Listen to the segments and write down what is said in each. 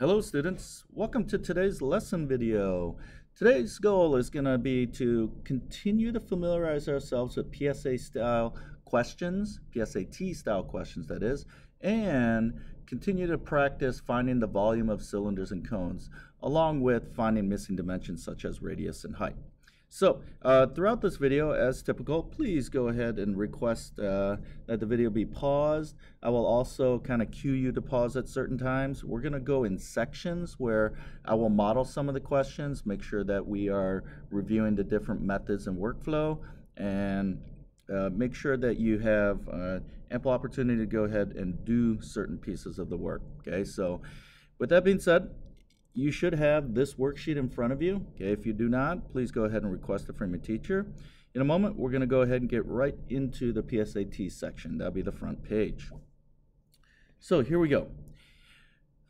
Hello students, welcome to today's lesson video. Today's goal is going to be to continue to familiarize ourselves with PSA style questions, PSAT style questions that is, and continue to practice finding the volume of cylinders and cones, along with finding missing dimensions such as radius and height. So uh, throughout this video, as typical, please go ahead and request uh, that the video be paused. I will also kind of cue you to pause at certain times. We're going to go in sections where I will model some of the questions, make sure that we are reviewing the different methods and workflow, and uh, make sure that you have uh, ample opportunity to go ahead and do certain pieces of the work. Okay, so with that being said, you should have this worksheet in front of you. Okay, if you do not, please go ahead and request it from your teacher. In a moment, we're going to go ahead and get right into the PSAT section. That'll be the front page. So here we go.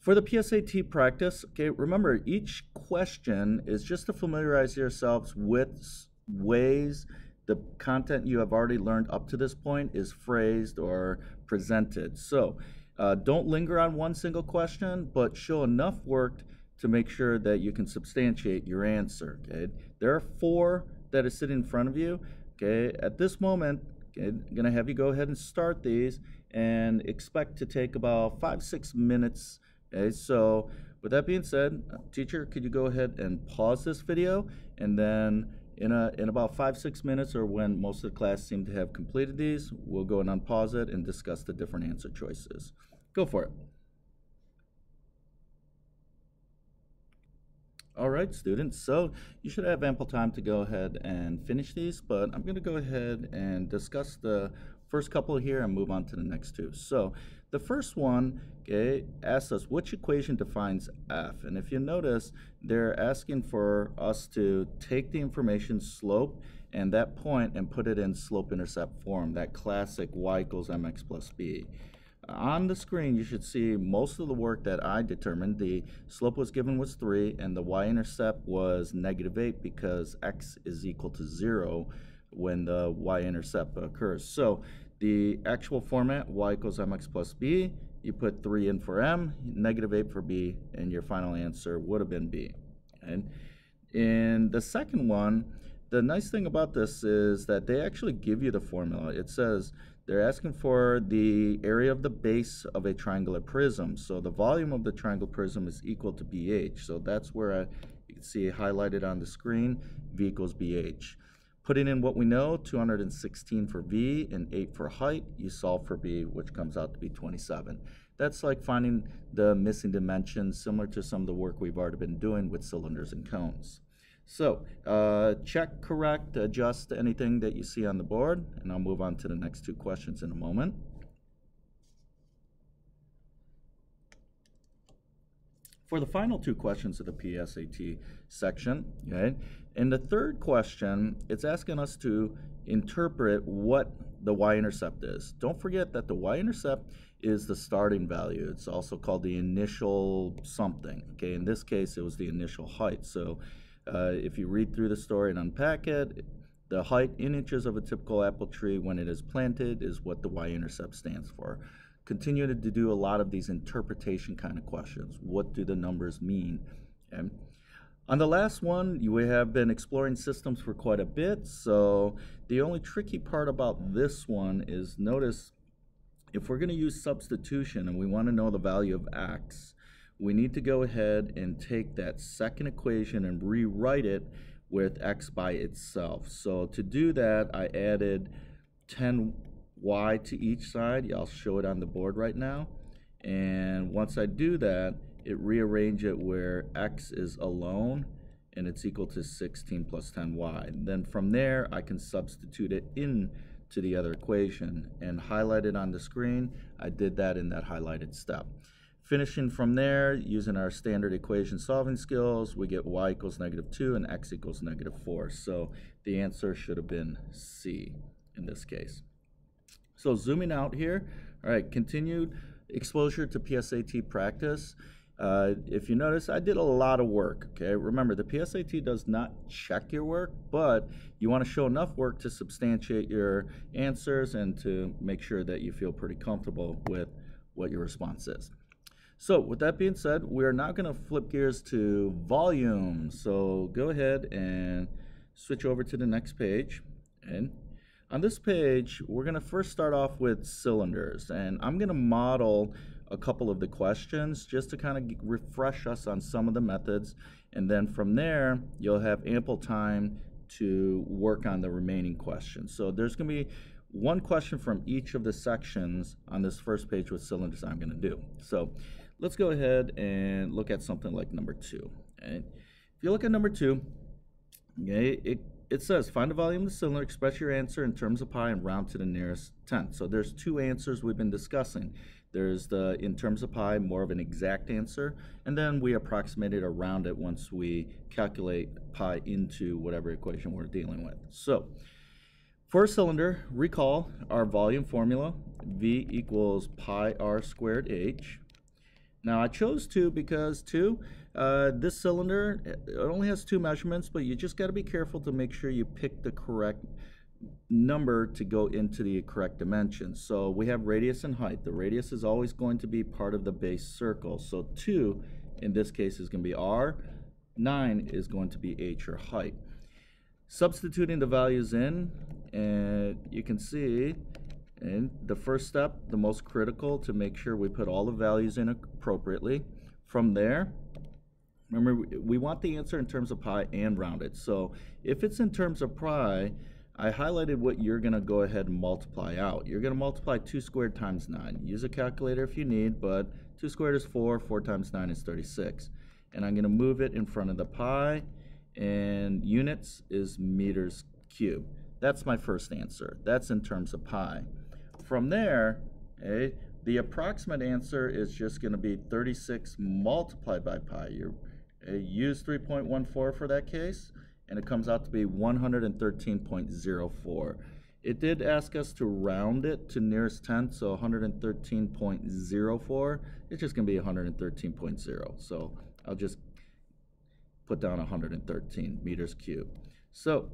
For the PSAT practice, okay, remember each question is just to familiarize yourselves with ways the content you have already learned up to this point is phrased or presented. So uh, don't linger on one single question, but show enough work to make sure that you can substantiate your answer. Okay, there are four that are sitting in front of you. Okay, at this moment, okay, I'm gonna have you go ahead and start these and expect to take about five six minutes. Okay, so with that being said, teacher, could you go ahead and pause this video and then in, a, in about five, six minutes or when most of the class seem to have completed these, we'll go and unpause it and discuss the different answer choices. Go for it. All right, students, so you should have ample time to go ahead and finish these, but I'm going to go ahead and discuss the first couple here and move on to the next two. So the first one okay, asks us which equation defines f, and if you notice, they're asking for us to take the information slope and that point and put it in slope-intercept form, that classic y equals mx plus b. On the screen, you should see most of the work that I determined. The slope was given was 3, and the y-intercept was negative 8 because x is equal to 0 when the y-intercept occurs. So the actual format, y equals mx plus b, you put 3 in for m, negative 8 for b, and your final answer would have been b. And in the second one, the nice thing about this is that they actually give you the formula. It says they're asking for the area of the base of a triangular prism. So the volume of the triangle prism is equal to BH. So that's where I, you can see highlighted on the screen, V equals BH. Putting in what we know, 216 for V and 8 for height, you solve for B, which comes out to be 27. That's like finding the missing dimensions, similar to some of the work we've already been doing with cylinders and cones. So uh, check, correct, adjust anything that you see on the board, and I'll move on to the next two questions in a moment. For the final two questions of the PSAT section, okay, in the third question, it's asking us to interpret what the y-intercept is. Don't forget that the y-intercept is the starting value. It's also called the initial something. Okay, in this case, it was the initial height. So uh, if you read through the story and unpack it, the height in inches of a typical apple tree when it is planted is what the y-intercept stands for. Continue to do a lot of these interpretation kind of questions. What do the numbers mean? Okay. On the last one, you have been exploring systems for quite a bit, so the only tricky part about this one is notice if we're going to use substitution and we want to know the value of x, we need to go ahead and take that second equation and rewrite it with x by itself. So to do that, I added 10y to each side. I'll show it on the board right now. And once I do that, it rearrange it where x is alone and it's equal to 16 plus 10y. And then from there, I can substitute it in to the other equation and highlight it on the screen. I did that in that highlighted step. Finishing from there, using our standard equation solving skills, we get y equals negative 2 and x equals negative 4. So the answer should have been C in this case. So zooming out here, all right, continued exposure to PSAT practice. Uh, if you notice, I did a lot of work, okay? Remember, the PSAT does not check your work, but you want to show enough work to substantiate your answers and to make sure that you feel pretty comfortable with what your response is. So with that being said, we're now going to flip gears to volume. So go ahead and switch over to the next page. And on this page, we're going to first start off with cylinders. And I'm going to model a couple of the questions just to kind of refresh us on some of the methods. And then from there, you'll have ample time to work on the remaining questions. So there's going to be one question from each of the sections on this first page with cylinders I'm going to do. So let's go ahead and look at something like number two. Okay? If you look at number two, okay, it, it says find the volume of the cylinder, express your answer in terms of pi, and round to the nearest tenth. So there's two answers we've been discussing. There's the, in terms of pi, more of an exact answer, and then we approximate it around it once we calculate pi into whatever equation we're dealing with. So, for a cylinder, recall our volume formula, V equals pi r squared h. Now I chose 2 because 2, uh, this cylinder, it only has two measurements, but you just got to be careful to make sure you pick the correct number to go into the correct dimensions. So we have radius and height. The radius is always going to be part of the base circle. So 2 in this case is going to be r, 9 is going to be h or height. Substituting the values in, and you can see in the first step, the most critical to make sure we put all the values in appropriately. From there, remember we want the answer in terms of pi and rounded. So if it's in terms of pi, I highlighted what you're going to go ahead and multiply out. You're going to multiply 2 squared times 9. Use a calculator if you need, but 2 squared is 4, 4 times 9 is 36. And I'm going to move it in front of the pi, and units is meters cubed. That's my first answer. That's in terms of pi. From there, okay, the approximate answer is just going to be 36 multiplied by pi. You uh, use 3.14 for that case and it comes out to be 113.04. It did ask us to round it to nearest tenth, so 113.04. It's just going to be 113.0. So I'll just put down 113 meters cubed. So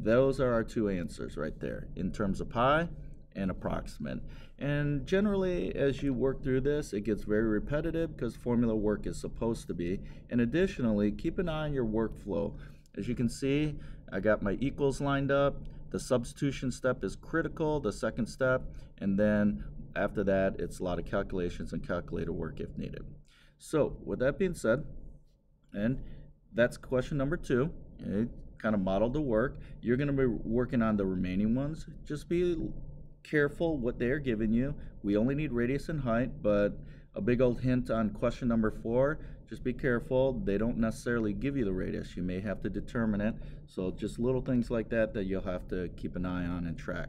those are our two answers right there in terms of pi and approximate. And generally, as you work through this, it gets very repetitive because formula work is supposed to be. And additionally, keep an eye on your workflow. As you can see, I got my equals lined up. The substitution step is critical, the second step, and then after that, it's a lot of calculations and calculator work if needed. So, with that being said, and that's question number two. Okay, kind of model the work. You're going to be working on the remaining ones. Just be careful what they're giving you. We only need radius and height, but a big old hint on question number four, just be careful. They don't necessarily give you the radius. You may have to determine it. So just little things like that that you'll have to keep an eye on and track.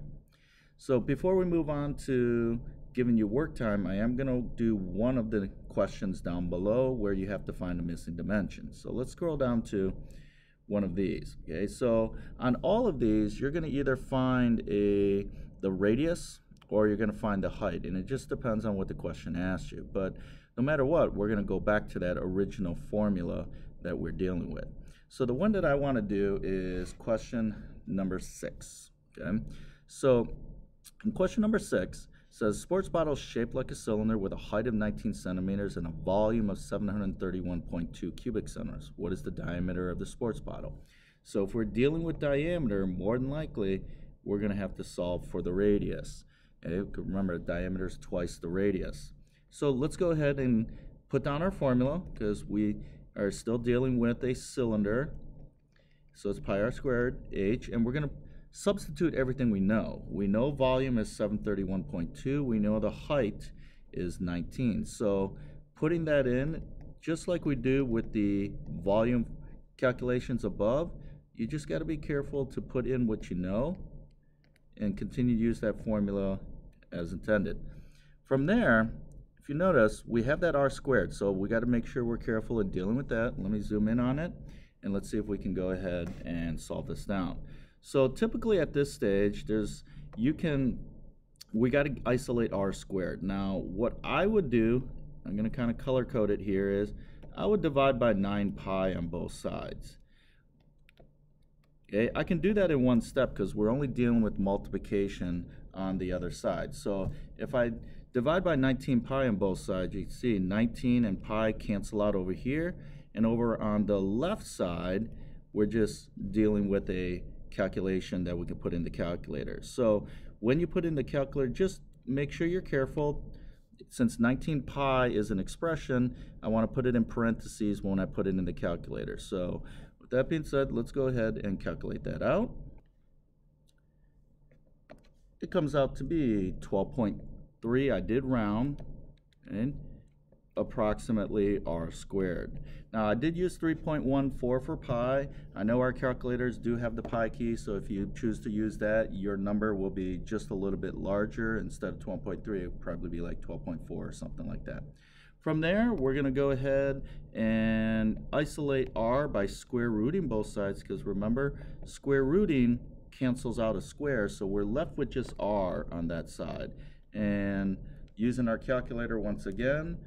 So before we move on to giving you work time, I am going to do one of the questions down below where you have to find a missing dimension. So let's scroll down to one of these. Okay, so on all of these, you're going to either find a the radius or you're going to find the height. And it just depends on what the question asks you. But no matter what, we're going to go back to that original formula that we're dealing with. So the one that I want to do is question number six. Okay, so in question number six says sports bottle shaped like a cylinder with a height of 19 centimeters and a volume of 731.2 cubic centimeters. What is the diameter of the sports bottle? So if we're dealing with diameter, more than likely we're going to have to solve for the radius. Okay? Remember, the diameter is twice the radius. So let's go ahead and put down our formula because we are still dealing with a cylinder. So it's pi r squared h, and we're going to substitute everything we know. We know volume is 731.2. We know the height is 19. So putting that in, just like we do with the volume calculations above, you just got to be careful to put in what you know and continue to use that formula as intended. From there, if you notice, we have that r squared, so we got to make sure we're careful in dealing with that. Let me zoom in on it, and let's see if we can go ahead and solve this down. So typically at this stage, there's you can we got to isolate r squared. Now, what I would do, I'm going to kind of color code it here, is I would divide by 9 pi on both sides. Okay, I can do that in one step because we're only dealing with multiplication on the other side. So if I divide by 19 pi on both sides. You see 19 and pi cancel out over here. And over on the left side, we're just dealing with a calculation that we can put in the calculator. So when you put in the calculator, just make sure you're careful. Since 19 pi is an expression, I want to put it in parentheses when I put it in the calculator. So with that being said, let's go ahead and calculate that out. It comes out to be 12.3. I did round. And approximately r squared. Now I did use 3.14 for pi. I know our calculators do have the pi key, so if you choose to use that, your number will be just a little bit larger. Instead of 12.3, it would probably be like 12.4 or something like that. From there, we're going to go ahead and isolate r by square rooting both sides, because remember, square rooting cancels out a square, so we're left with just r on that side. And using our calculator once again,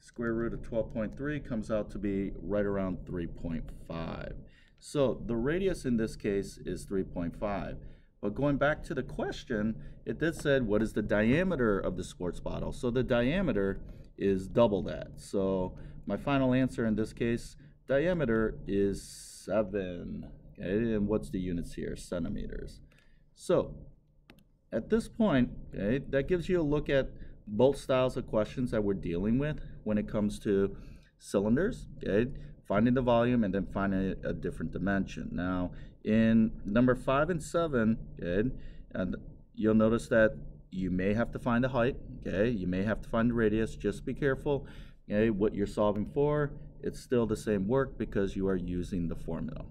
Square root of 12.3 comes out to be right around 3.5. So the radius in this case is 3.5. But going back to the question, it did said what is the diameter of the sports bottle? So the diameter is double that. So my final answer in this case, diameter is 7. Okay, and what's the units here? Centimeters. So at this point, okay, that gives you a look at both styles of questions that we're dealing with when it comes to cylinders, okay? Finding the volume and then finding a, a different dimension. Now, in number five and seven, okay, and you'll notice that you may have to find the height, okay? You may have to find the radius. Just be careful, okay? What you're solving for, it's still the same work because you are using the formula.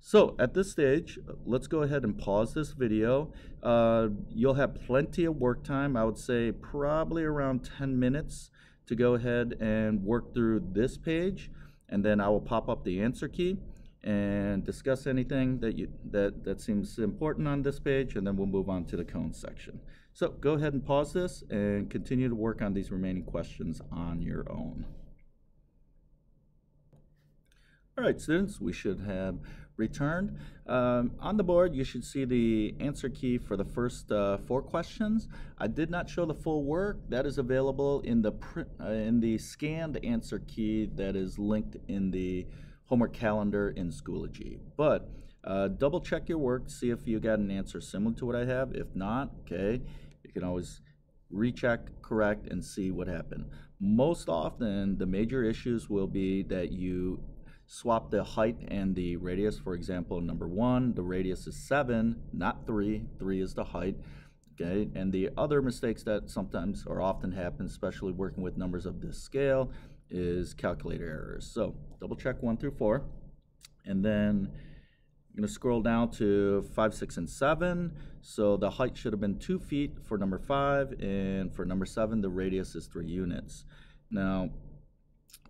So at this stage, let's go ahead and pause this video. Uh, you'll have plenty of work time. I would say probably around 10 minutes to go ahead and work through this page. And then I will pop up the answer key and discuss anything that, you, that, that seems important on this page. And then we'll move on to the cone section. So go ahead and pause this and continue to work on these remaining questions on your own. All right, students, we should have returned. Um, on the board, you should see the answer key for the first uh, four questions. I did not show the full work. That is available in the uh, in the scanned answer key that is linked in the homework calendar in Schoology. But uh, double check your work, see if you got an answer similar to what I have. If not, okay, you can always recheck, correct, and see what happened. Most often, the major issues will be that you swap the height and the radius. For example, number one, the radius is seven, not three. Three is the height. Okay, and the other mistakes that sometimes or often happen, especially working with numbers of this scale, is calculator errors. So double check one through four, and then I'm going to scroll down to five, six, and seven. So the height should have been two feet for number five, and for number seven, the radius is three units. Now,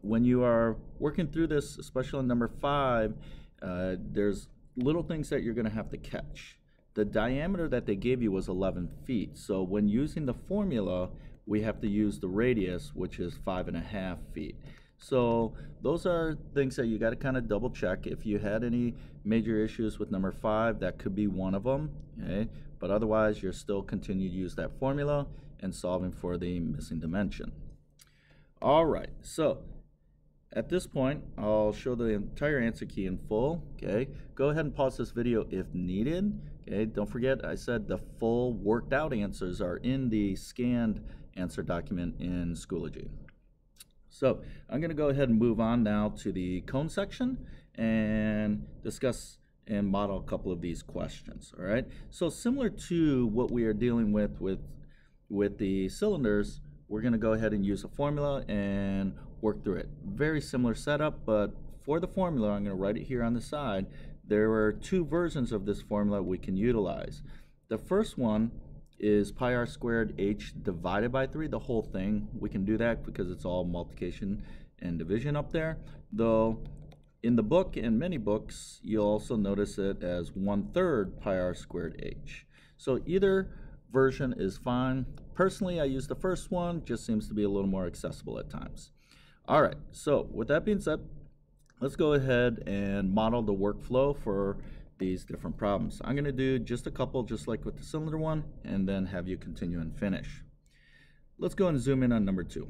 when you are working through this, especially on number five, uh, there's little things that you're going to have to catch. The diameter that they gave you was 11 feet. So when using the formula, we have to use the radius, which is five and a half feet. So those are things that you got to kind of double check. If you had any major issues with number five, that could be one of them. Okay, but otherwise, you're still continue to use that formula and solving for the missing dimension. All right, so at this point, I'll show the entire answer key in full, okay? Go ahead and pause this video if needed, okay? Don't forget, I said the full worked out answers are in the scanned answer document in Schoology. So I'm gonna go ahead and move on now to the cone section and discuss and model a couple of these questions, all right? So similar to what we are dealing with with, with the cylinders, we're gonna go ahead and use a formula and work through it. Very similar setup, but for the formula, I'm going to write it here on the side. There are two versions of this formula we can utilize. The first one is pi r squared h divided by 3, the whole thing. We can do that because it's all multiplication and division up there. Though in the book, in many books, you'll also notice it as 1 third pi r squared h. So either version is fine. Personally, I use the first one, just seems to be a little more accessible at times. All right, so with that being said, let's go ahead and model the workflow for these different problems. I'm gonna do just a couple, just like with the cylinder one, and then have you continue and finish. let's go and zoom in on number two.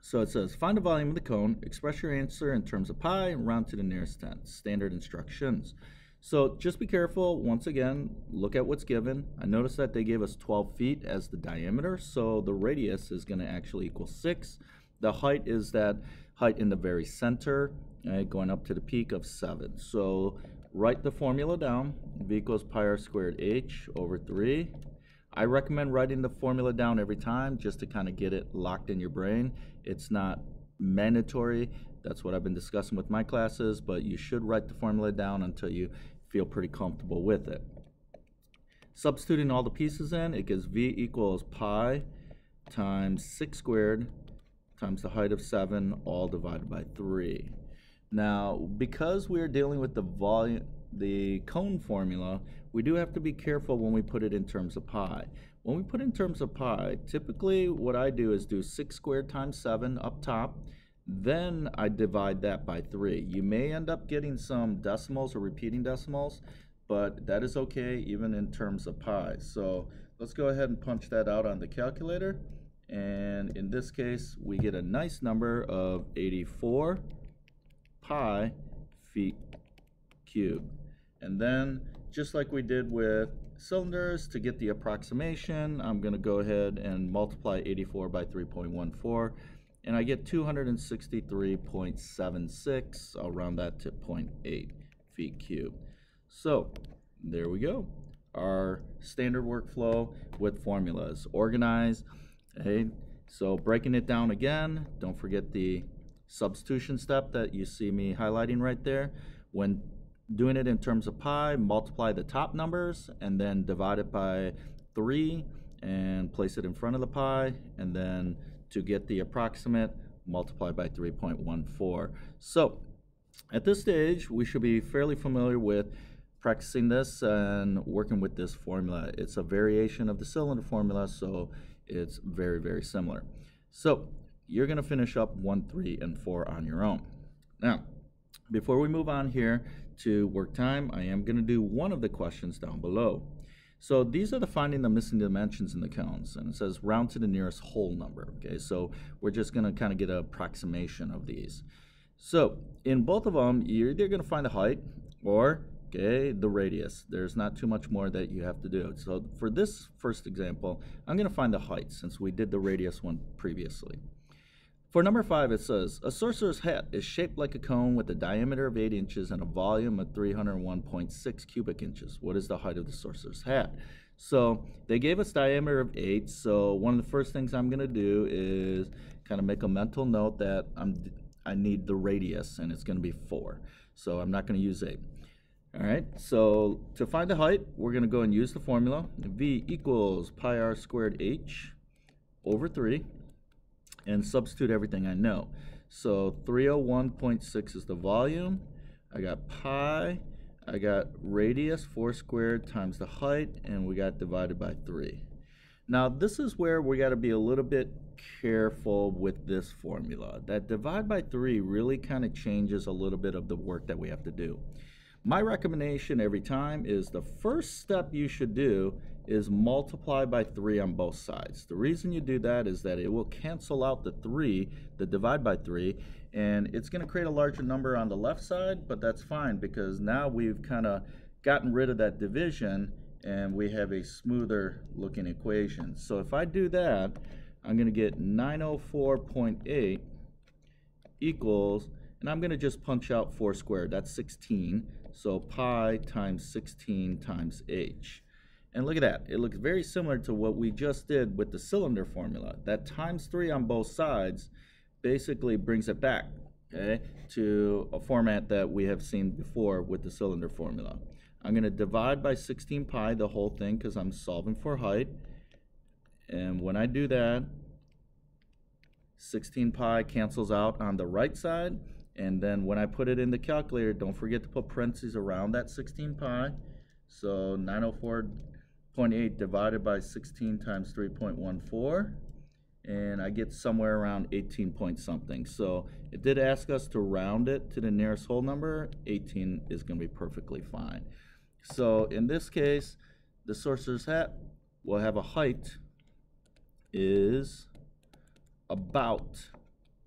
So it says, find the volume of the cone, express your answer in terms of pi, and round to the nearest tenth. Standard instructions. So just be careful. Once again, look at what's given. I noticed that they gave us 12 feet as the diameter, so the radius is going to actually equal 6. The height is that height in the very center, right, going up to the peak of 7. So write the formula down. V equals pi r squared h over 3. I recommend writing the formula down every time just to kind of get it locked in your brain. It's not mandatory. That's what I've been discussing with my classes, but you should write the formula down until you feel pretty comfortable with it. Substituting all the pieces in, it gives V equals pi times 6 squared times the height of 7, all divided by 3. Now, because we're dealing with the volume, the cone formula, we do have to be careful when we put it in terms of pi. When we put in terms of pi, typically what I do is do 6 squared times 7 up top, then I divide that by 3. You may end up getting some decimals or repeating decimals, but that is okay even in terms of pi. So let's go ahead and punch that out on the calculator. And in this case, we get a nice number of 84 pi feet cubed. And then, just like we did with cylinders, to get the approximation, I'm going to go ahead and multiply 84 by 3.14, and I get 263.76. I'll round that to 0.8 feet cubed. So, there we go. Our standard workflow with formulas. Organize. Okay, so breaking it down again, don't forget the substitution step that you see me highlighting right there. When doing it in terms of pi, multiply the top numbers and then divide it by 3 and place it in front of the pi. And then to get the approximate, multiply by 3.14. So at this stage, we should be fairly familiar with practicing this and working with this formula. It's a variation of the cylinder formula, so it's very, very similar. So you're going to finish up 1, 3, and 4 on your own. Now, before we move on here to work time, I am going to do one of the questions down below. So these are the finding the missing dimensions in the cones, and it says round to the nearest whole number. Okay, so we're just going to kind of get an approximation of these. So in both of them, you're either going to find the height or okay, the radius. There's not too much more that you have to do. So for this first example, I'm going to find the height since we did the radius one previously. For number five, it says, a sorcerer's hat is shaped like a cone with a diameter of 8 inches and a volume of 301.6 cubic inches. What is the height of the sorcerer's hat? So they gave us diameter of 8, so one of the first things I'm going to do is kind of make a mental note that I'm, I need the radius, and it's going to be 4. So I'm not going to use 8. All right, so to find the height, we're going to go and use the formula. V equals pi r squared h over 3 and substitute everything I know. So 301.6 is the volume. I got pi. I got radius, 4 squared times the height, and we got divided by 3. Now, this is where we got to be a little bit careful with this formula. That divide by 3 really kind of changes a little bit of the work that we have to do. My recommendation every time is the first step you should do is multiply by 3 on both sides. The reason you do that is that it will cancel out the 3, the divide by 3, and it's going to create a larger number on the left side, but that's fine because now we've kind of gotten rid of that division and we have a smoother looking equation. So if I do that, I'm going to get 904.8 equals, and I'm going to just punch out 4 squared. That's 16. So pi times 16 times h. And look at that. It looks very similar to what we just did with the cylinder formula. That times 3 on both sides basically brings it back okay, to a format that we have seen before with the cylinder formula. I'm going to divide by 16 pi the whole thing because I'm solving for height. And when I do that, 16 pi cancels out on the right side. And then when I put it in the calculator, don't forget to put parentheses around that 16 pi. So 904.8 divided by 16 times 3.14 and I get somewhere around 18 point something. So it did ask us to round it to the nearest whole number. 18 is going to be perfectly fine. So in this case, the sorcerer's hat will have a height is about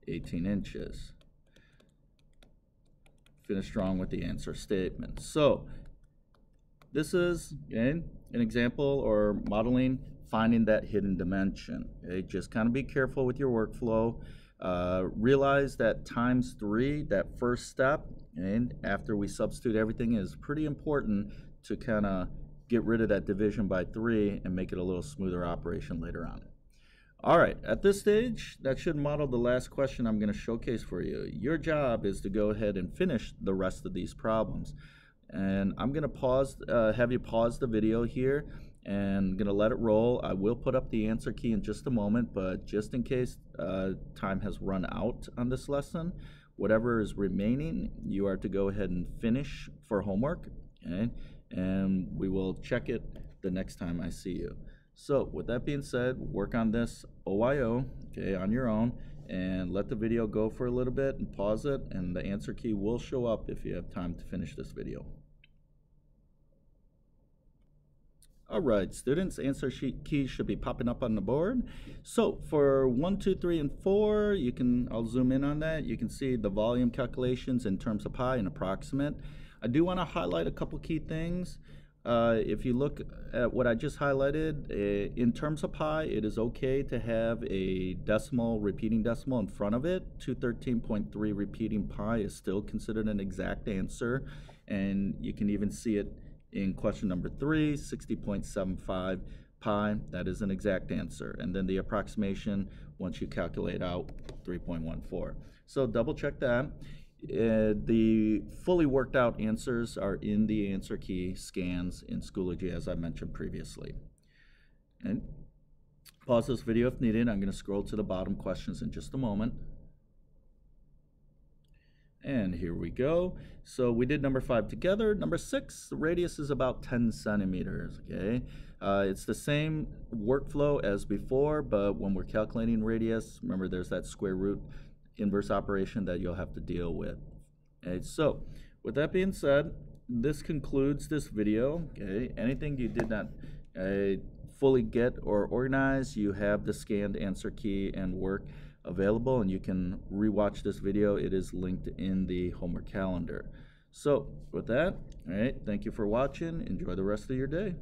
18 inches. Finish strong with the answer statement. So this is, an example or modeling finding that hidden dimension. Okay? Just kind of be careful with your workflow. Uh, realize that times three, that first step, and after we substitute everything is pretty important to kind of get rid of that division by three and make it a little smoother operation later on. All right, at this stage, that should model the last question I'm going to showcase for you. Your job is to go ahead and finish the rest of these problems. And I'm going to pause, uh, have you pause the video here and going to let it roll. I will put up the answer key in just a moment, but just in case uh, time has run out on this lesson, whatever is remaining, you are to go ahead and finish for homework, okay? And we will check it the next time I see you. So with that being said, work on this OYO, okay, on your own, and let the video go for a little bit and pause it, and the answer key will show up if you have time to finish this video. All right, students, answer sheet keys should be popping up on the board. So for one, two, three, and four, you can, I'll zoom in on that. You can see the volume calculations in terms of pi and approximate. I do want to highlight a couple key things. Uh, if you look at what I just highlighted, uh, in terms of pi, it is okay to have a decimal, repeating decimal in front of it. 213.3 repeating pi is still considered an exact answer, and you can even see it in question number three, 60.75 pi, that is an exact answer. And then the approximation, once you calculate out 3.14. So double check that. Uh, the fully worked out answers are in the answer key scans in Schoology as I mentioned previously. And pause this video if needed. I'm going to scroll to the bottom questions in just a moment. And here we go. So we did number five together. Number six, the radius is about 10 centimeters, okay? Uh, it's the same workflow as before, but when we're calculating radius, remember there's that square root inverse operation that you'll have to deal with. Okay, so with that being said, this concludes this video, okay? Anything you did not uh, fully get or organize, you have the scanned answer key and work available and you can rewatch this video. It is linked in the homework calendar. So with that, all right, thank you for watching. Enjoy the rest of your day.